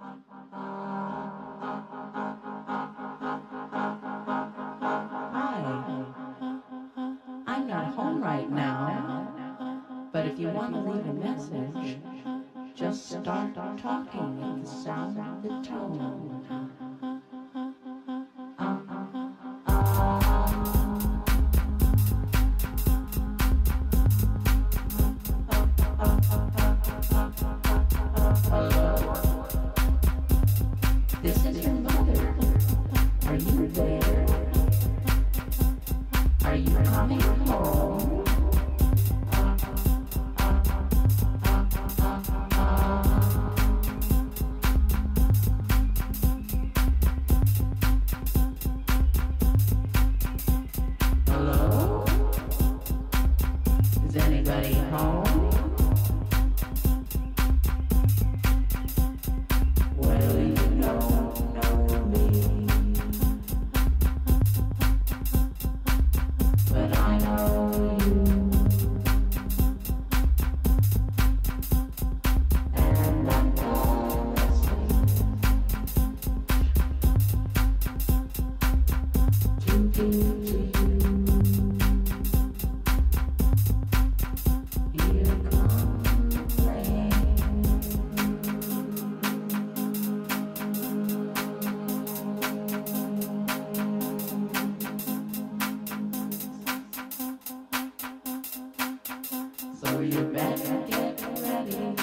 Hi. I'm not home right now, but if you want to leave a message, just start talking at the sound of the tone. You coming home? So you better get ready,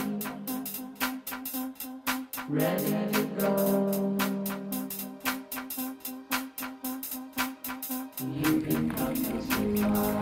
ready to go. You can come as you are.